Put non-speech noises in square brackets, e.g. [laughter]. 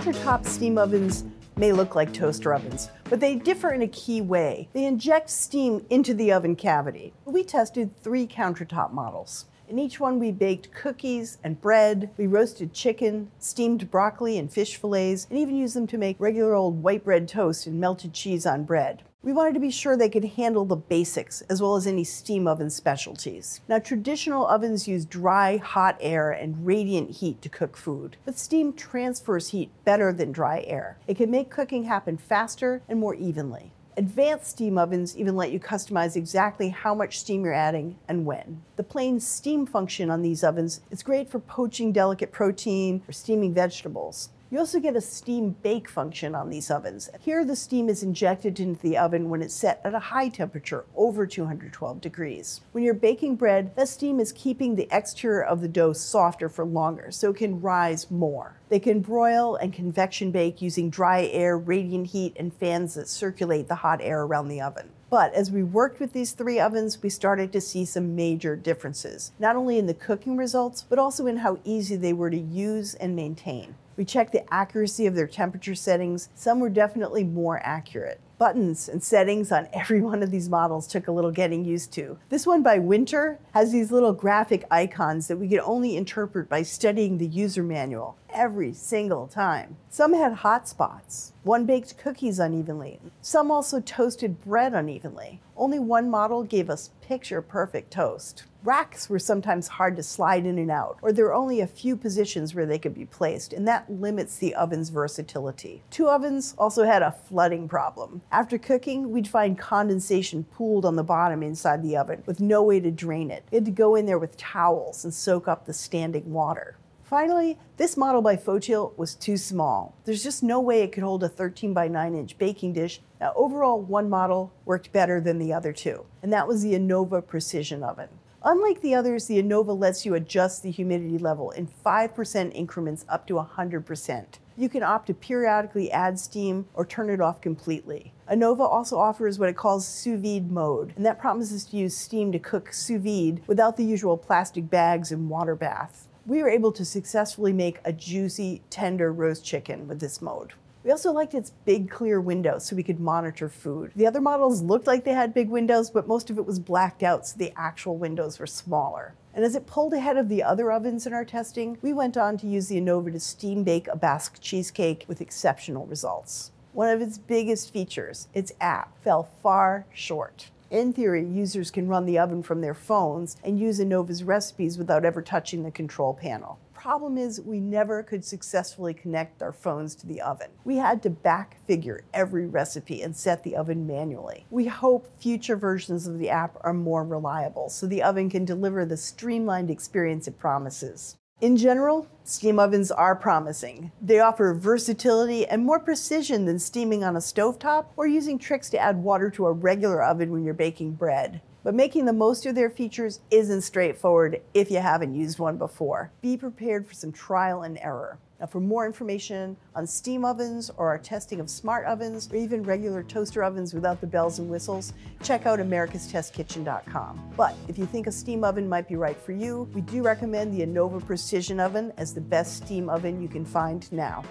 Countertop steam ovens may look like toaster ovens, but they differ in a key way. They inject steam into the oven cavity. We tested three countertop models. In each one, we baked cookies and bread, we roasted chicken, steamed broccoli and fish fillets, and even used them to make regular old white bread toast and melted cheese on bread. We wanted to be sure they could handle the basics as well as any steam oven specialties. Now, traditional ovens use dry, hot air and radiant heat to cook food, but steam transfers heat better than dry air. It can make cooking happen faster and more evenly. Advanced steam ovens even let you customize exactly how much steam you're adding and when. The plain steam function on these ovens is great for poaching delicate protein or steaming vegetables. You also get a steam bake function on these ovens. Here the steam is injected into the oven when it's set at a high temperature, over 212 degrees. When you're baking bread, that steam is keeping the exterior of the dough softer for longer, so it can rise more. They can broil and convection bake using dry air, radiant heat, and fans that circulate the hot air around the oven. But as we worked with these three ovens, we started to see some major differences, not only in the cooking results, but also in how easy they were to use and maintain. We checked the accuracy of their temperature settings. Some were definitely more accurate. Buttons and settings on [laughs] every one of these models took a little getting used to. This one by Winter has these little graphic icons that we could only interpret by studying the user manual every single time. Some had hot spots. One baked cookies unevenly. Some also toasted bread unevenly. Only one model gave us picture perfect toast. Racks were sometimes hard to slide in and out, or there were only a few positions where they could be placed, and that limits the oven's versatility. Two ovens also had a flooding problem. After cooking, we'd find condensation pooled on the bottom inside the oven with no way to drain it. We had to go in there with towels and soak up the standing water. Finally, this model by Fotile was too small. There's just no way it could hold a 13 by 9 inch baking dish. Now, overall, one model worked better than the other two, and that was the Anova Precision Oven. Unlike the others, the Anova lets you adjust the humidity level in 5% increments up to 100%. You can opt to periodically add steam or turn it off completely. Anova also offers what it calls sous vide mode, and that promises to use steam to cook sous vide without the usual plastic bags and water bath we were able to successfully make a juicy, tender roast chicken with this mode. We also liked its big clear windows so we could monitor food. The other models looked like they had big windows, but most of it was blacked out so the actual windows were smaller. And as it pulled ahead of the other ovens in our testing, we went on to use the Anova to steam bake a Basque cheesecake with exceptional results. One of its biggest features, its app, fell far short. In theory, users can run the oven from their phones and use Anova's recipes without ever touching the control panel. Problem is, we never could successfully connect our phones to the oven. We had to back figure every recipe and set the oven manually. We hope future versions of the app are more reliable so the oven can deliver the streamlined experience it promises. In general, steam ovens are promising. They offer versatility and more precision than steaming on a stovetop or using tricks to add water to a regular oven when you're baking bread. But making the most of their features isn't straightforward if you haven't used one before. Be prepared for some trial and error. Now, for more information on steam ovens or our testing of smart ovens or even regular toaster ovens without the bells and whistles, check out americastestkitchen.com. But if you think a steam oven might be right for you, we do recommend the Anova Precision Oven as the best steam oven you can find now.